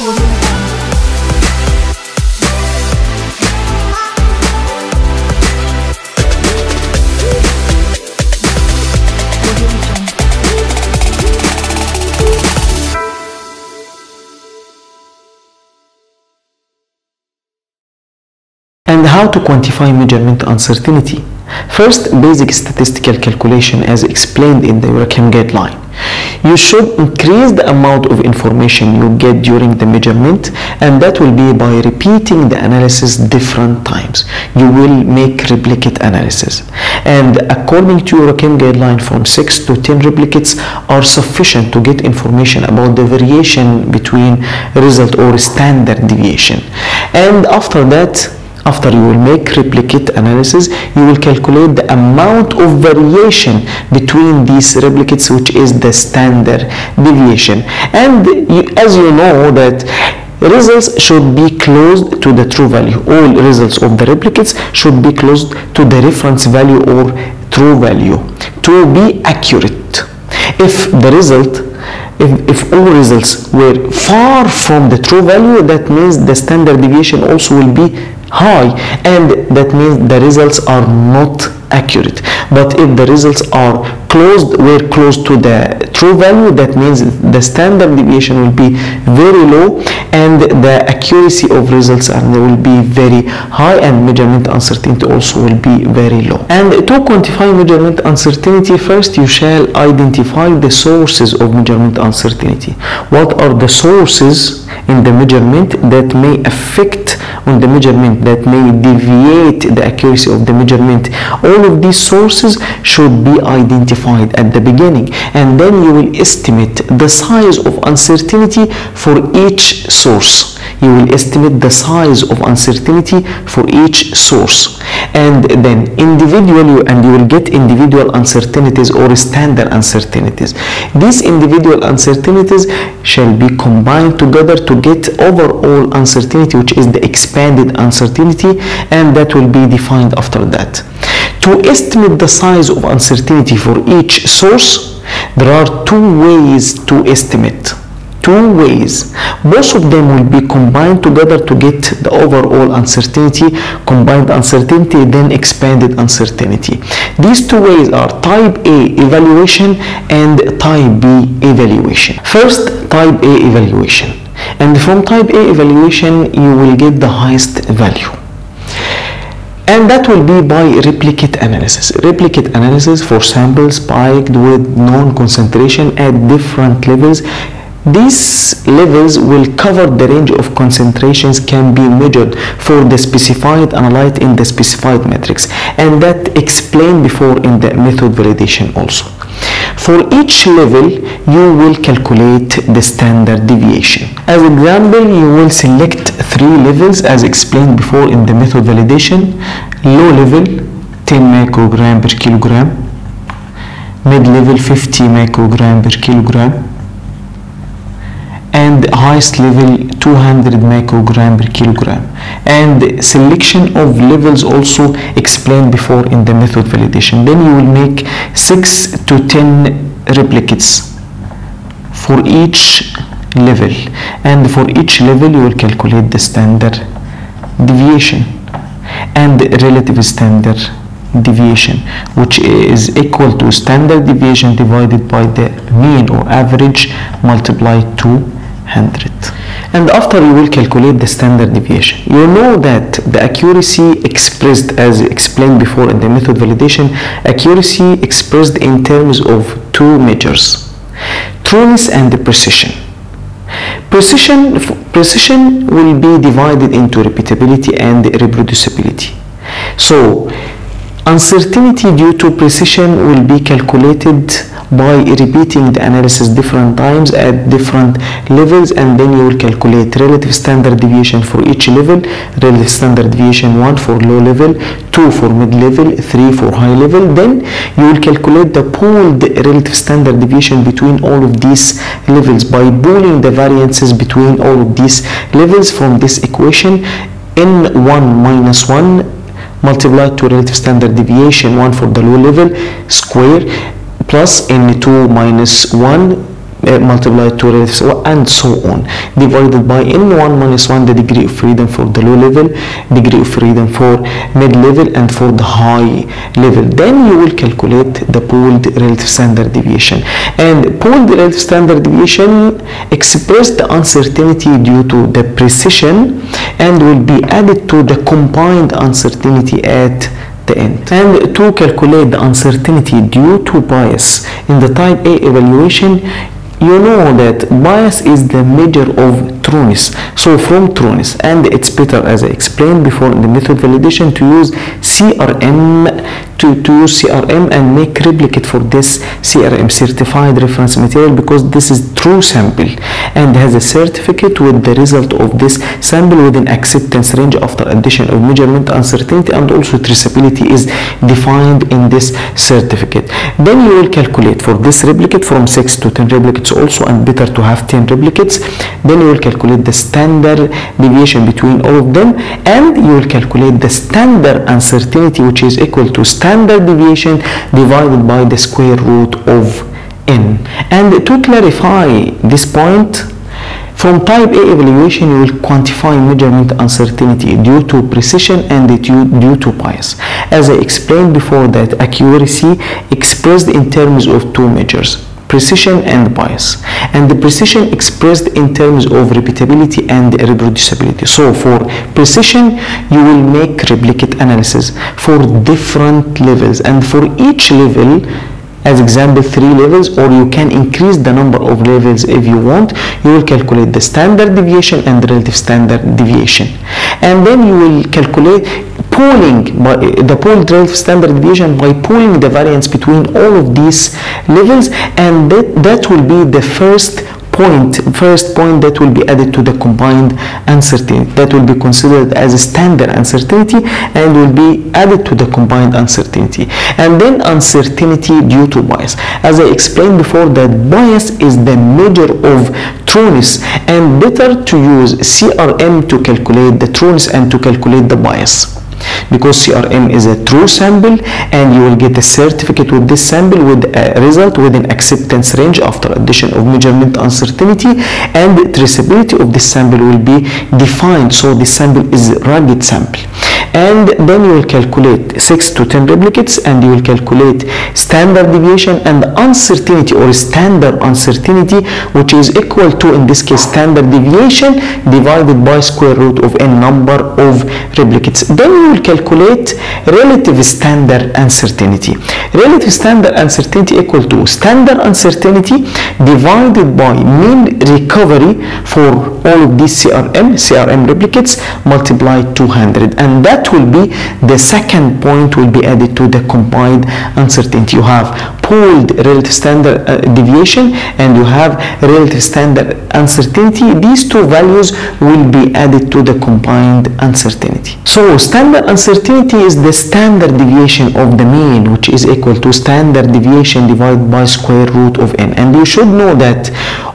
And how to quantify measurement uncertainty? First, basic statistical calculation as explained in the Eurachem guideline. You should increase the amount of information you get during the measurement and that will be by repeating the analysis different times. You will make replicate analysis. And according to Eurachem guideline from 6 to 10 replicates are sufficient to get information about the variation between result or standard deviation. And after that, after you will make replicate analysis you will calculate the amount of variation between these replicates which is the standard deviation. And you, as you know that results should be closed to the true value. All results of the replicates should be closed to the reference value or true value to be accurate. If the result if, if all results were far from the true value that means the standard deviation also will be high. And that means the results are not accurate. But if the results are closed were close to the true value. That means the standard deviation will be very low and the accuracy of results and will be very high and measurement uncertainty also will be very low. And to quantify measurement uncertainty first you shall identify the sources of measurement uncertainty. What are the sources in the measurement that may affect on the measurement that may deviate the accuracy of the measurement? All of these sources should be identified at the beginning. And then you will estimate the size of uncertainty for each source. You will estimate the size of uncertainty for each source. And then individually and you will get individual uncertainties or standard uncertainties. These individual uncertainties shall be combined together to get overall uncertainty which is the expanded uncertainty and that will be defined after that to estimate the size of uncertainty for each source there are two ways to estimate. Two ways. Both of them will be combined together to get the overall uncertainty combined uncertainty then expanded uncertainty. These two ways are type a evaluation and type b evaluation. First type a evaluation. And from type a evaluation you will get the highest value and that will be by replicate analysis. Replicate analysis for samples spiked with known concentration at different levels. These levels will cover the range of concentrations can be measured for the specified analyte in the specified matrix. And that explained before in the method validation also. For each level you will calculate the standard deviation. As example you will select three levels as explained before in the method validation. Low level 10 microgram per kilogram, mid level 50 microgram per kilogram, and the highest level 200 microgram per kilogram. And selection of levels also explained before in the method validation. Then you will make 6 to 10 replicates for each level. And for each level you will calculate the standard deviation and the relative standard deviation which is equal to standard deviation divided by the mean or average multiplied to 100 and after you will calculate the standard deviation you know that the accuracy expressed as explained before in the method validation accuracy expressed in terms of two measures trueness and precision. Precision precision will be divided into repeatability and reproducibility. So uncertainty due to precision will be calculated by repeating the analysis different times at different levels and then you will calculate relative standard deviation for each level relative standard deviation 1 for low level 2 for mid level 3 for high level. Then you will calculate the pooled relative standard deviation between all of these levels. By pooling the variances between all of these levels from this equation n1 minus 1 multiplied to relative standard deviation 1 for the low level square plus n2 minus 1 uh, multiplied to relatives and so on. Divided by n1 minus 1 the degree of freedom for the low level degree of freedom for mid level and for the high level. Then you will calculate the pooled relative standard deviation. And pooled relative standard deviation express the uncertainty due to the precision and will be added to the combined uncertainty at the end. And to calculate the uncertainty due to bias in the type A evaluation, you know that bias is the measure of So from trueness, and it's better as I explained before in the method validation to use CRM to, to use CRM and make replicate for this CRM certified reference material because this is true sample and has a certificate with the result of this sample within acceptance range after addition of measurement uncertainty and also traceability is defined in this certificate. Then you will calculate for this replicate from 6 to 10 replicates also and better to have 10 replicates. Then you will calculate the standard deviation between all of them and you will calculate the standard uncertainty which is equal to standard deviation divided by the square root of n. And to clarify this point, from type A evaluation, you will quantify measurement uncertainty due to precision and due to bias. As I explained before that accuracy expressed in terms of two measures, precision and bias. And the precision expressed in terms of repeatability and reproducibility. So for precision you will make replicate analysis for different levels. And for each level as example three levels or you can increase the number of levels if you want you will calculate the standard deviation and relative standard deviation. And then you will calculate pooling by the pooled relative standard deviation by pooling the variance between all of these levels and that, that will be the first point first point that will be added to the combined uncertainty. That will be considered as a standard uncertainty and will be added to the combined uncertainty. And then uncertainty due to bias. As i explained before that bias is the measure of trueness and better to use crm to calculate the trueness and to calculate the bias because CRM is a true sample and you will get a certificate with this sample with a result within acceptance range after addition of measurement uncertainty and traceability of this sample will be defined. So this sample is rugged sample. And then you will calculate 6 to 10 replicates and you will calculate standard deviation and uncertainty or standard uncertainty which is equal to in this case standard deviation divided by square root of a number of replicates. Then you will calculate relative standard uncertainty. Relative standard uncertainty equal to standard uncertainty divided by mean recovery for all of these CRM CRM replicates multiplied 200 and that will be the second point will be added to the combined uncertainty you have pooled relative standard uh, deviation and you have relative standard uncertainty these two values will be added to the combined uncertainty. So standard uncertainty is the standard deviation of the mean which is equal to standard deviation divided by square root of n. And you should know that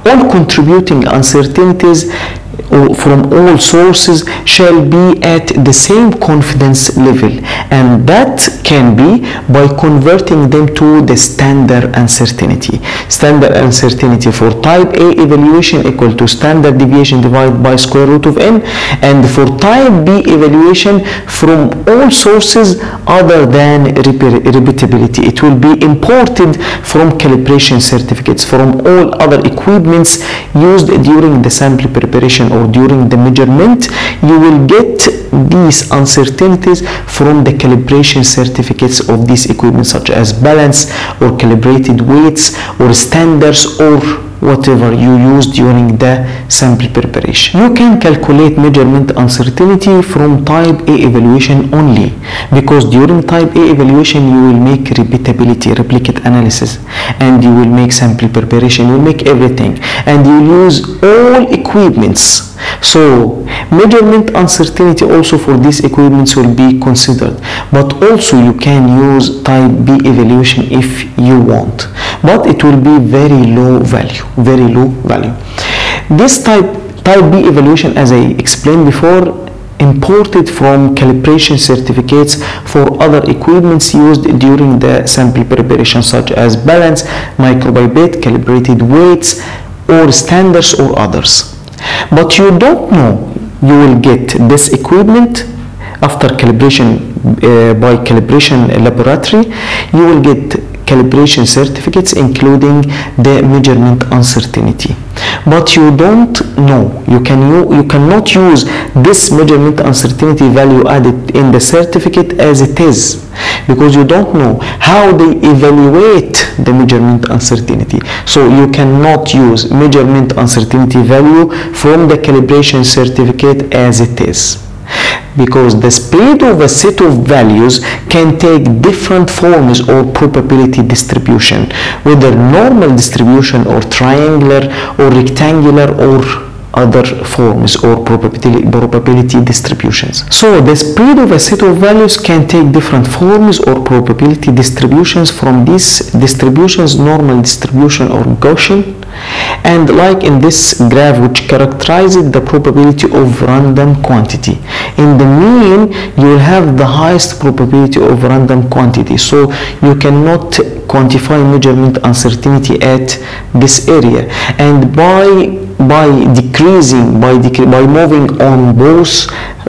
all contributing uncertainties from all sources shall be at the same confidence level. And that can be by converting them to the standard uncertainty. Standard uncertainty for type A evaluation equal to standard deviation divided by square root of n and for type B evaluation from all sources other than repeatability. It will be imported from calibration certificates from all other equipments used during the sample preparation or during the measurement you will get these uncertainties from the calibration certificates of these equipment such as balance or calibrated weights or standards or whatever you use during the sample preparation. You can calculate measurement uncertainty from type A evaluation only because during type A evaluation you will make repeatability, replicate analysis and you will make sample preparation, you will make everything and you will use all equipments so measurement uncertainty also for these equipments will be considered but also you can use type B evaluation if you want but it will be very low value very low value this type type B evaluation as I explained before imported from calibration certificates for other equipments used during the sample preparation such as balance, micropipette, calibrated weights, or standards or others. But you don't know. You will get this equipment after calibration uh, by calibration laboratory. You will get calibration certificates including the measurement uncertainty. But you don't know. You can you, you cannot use this measurement uncertainty value added in the certificate as it is because you don't know how they evaluate the measurement uncertainty. So you cannot use measurement uncertainty value from the calibration certificate as it is because the spread of a set of values can take different forms or probability distribution whether normal distribution or triangular or rectangular or other forms or probability, probability distributions. So the spread of a set of values can take different forms or probability distributions from these distributions, normal distribution or Gaussian, and like in this graph which characterizes the probability of random quantity. In the mean, you will have the highest probability of random quantity, so you cannot quantify measurement uncertainty at this area and by by decreasing by decre by moving on both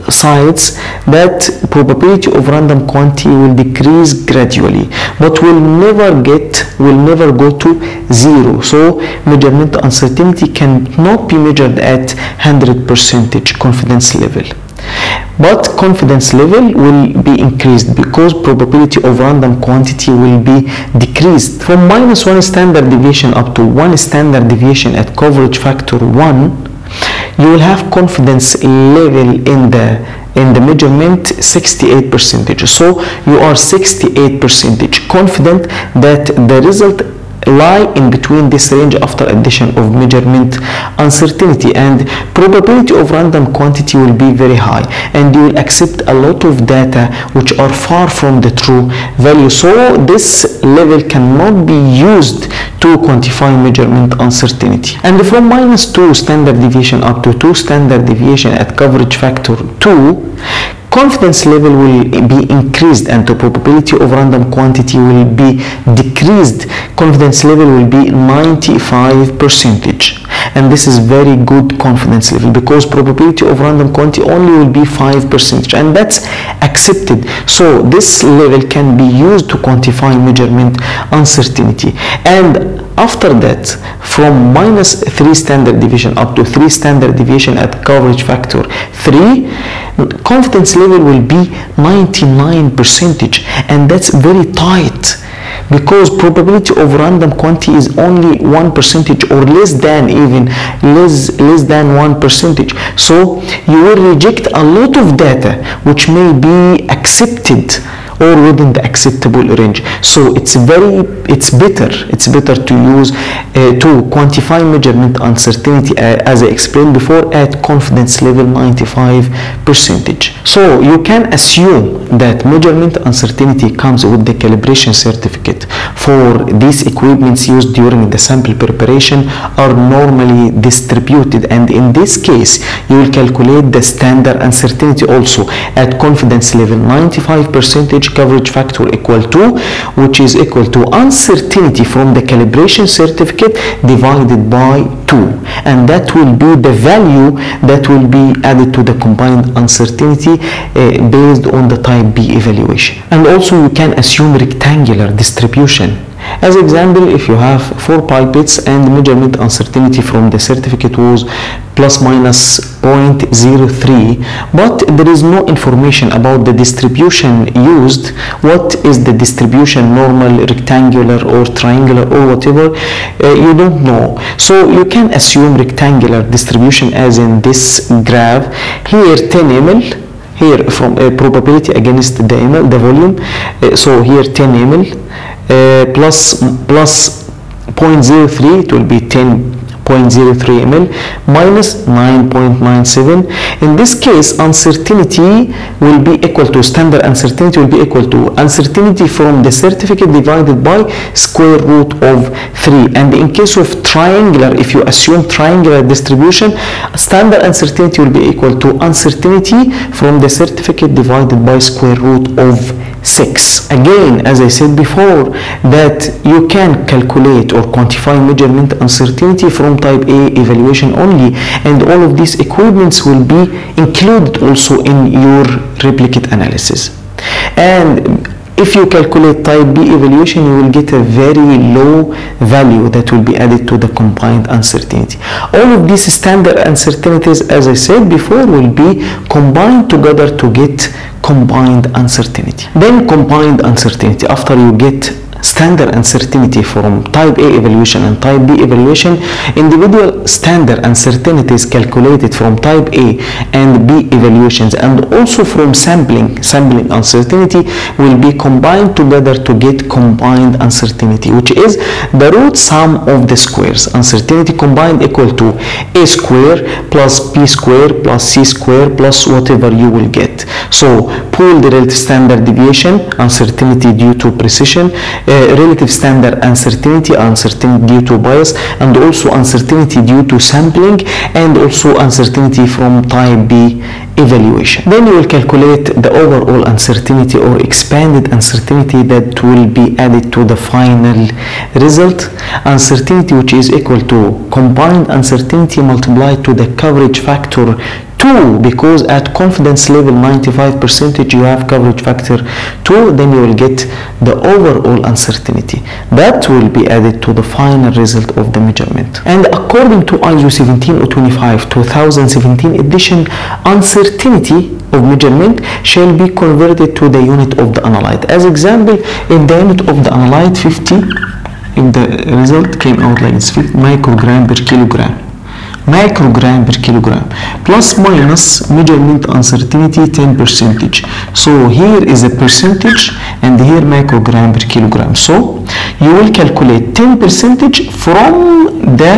sides that probability of random quantity will decrease gradually but will never get will never go to zero. So measurement uncertainty cannot be measured at 100 percentage confidence level. But confidence level will be increased because probability of random quantity will be decreased. From minus one standard deviation up to one standard deviation at coverage factor one you will have confidence level in the in the measurement 68 percentage. So you are 68 percentage confident that the result lie in between this range after addition of measurement uncertainty and probability of random quantity will be very high and you will accept a lot of data which are far from the true value. So this level cannot be used to quantify measurement uncertainty. And from minus 2 standard deviation up to 2 standard deviation at coverage factor 2 confidence level will be increased and the probability of random quantity will be decreased. Confidence level will be 95 percentage. And this is very good confidence level because probability of random quantity only will be 5 percentage and that's accepted. So this level can be used to quantify measurement uncertainty. And after that from minus 3 standard deviation up to 3 standard deviation at coverage factor 3 confidence level will be 99 percentage. And that's very tight because probability of random quantity is only one percentage or less than even less less than one percentage. So you will reject a lot of data which may be accepted or within the acceptable range. So it's very it's better it's better to use uh, to quantify measurement uncertainty uh, as i explained before at confidence level 95 percentage. So you can assume that measurement uncertainty comes with the calibration certificate. For these equipments used during the sample preparation are normally distributed and in this case you will calculate the standard uncertainty also. At confidence level 95 percentage coverage factor equal to which is equal to uncertainty from the calibration certificate divided by 2 and that will be the value that will be added to the combined uncertainty uh, based on the type B evaluation. And also you can assume rectangular distribution as example, if you have four pipettes and measurement uncertainty from the certificate was plus minus 0.03, but there is no information about the distribution used, what is the distribution, normal, rectangular or triangular or whatever, uh, you don't know. So you can assume rectangular distribution as in this graph. Here 10 ml, here from uh, probability against the ml, the volume, uh, so here 10 ml, plus plus 0.03 it will be 10.03 ml minus 9.97 in this case uncertainty will be equal to standard uncertainty will be equal to uncertainty from the certificate divided by square root of 3 and in case of triangular if you assume triangular distribution standard uncertainty will be equal to uncertainty from the certificate divided by square root of 6 again as i said before that you can calculate or quantify measurement uncertainty from type A evaluation only and all of these equipments will be included also in your replicate analysis and if you calculate type B evaluation, you will get a very low value that will be added to the combined uncertainty. All of these standard uncertainties, as I said before, will be combined together to get combined uncertainty. Then combined uncertainty, after you get standard uncertainty from type A evaluation and type B evaluation, individual standard uncertainties calculated from type A and B evaluations and also from sampling, sampling uncertainty will be combined together to get combined uncertainty, which is the root sum of the squares. Uncertainty combined equal to A square plus B square plus C square plus whatever you will get. So pooled relative standard deviation, uncertainty due to precision, Uh, relative standard uncertainty, uncertainty due to bias, and also uncertainty due to sampling, and also uncertainty from type B evaluation. Then you will calculate the overall uncertainty or expanded uncertainty that will be added to the final result. Uncertainty which is equal to combined uncertainty multiplied to the coverage factor 2 because at confidence level 95 percentage you have coverage factor. 2 then you will get the overall uncertainty. That will be added to the final result of the measurement. And according to ISO 17025 2017 edition uncertainty of measurement shall be converted to the unit of the analyte. As example in the unit of the analyte 50 if the result came out like this 50 microgram per kilogram microgram per kilogram. Plus minus measurement uncertainty 10 percentage. So here is a percentage and here microgram per kilogram. So you will calculate 10 percentage from the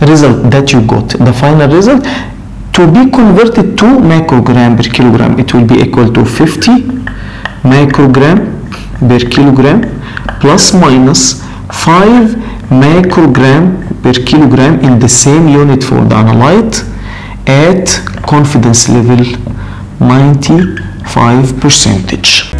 result that you got the final result. To be converted to microgram per kilogram it will be equal to 50 microgram per kilogram plus minus 5 microgram per kilogram in the same unit for the analyte at confidence level 95 percentage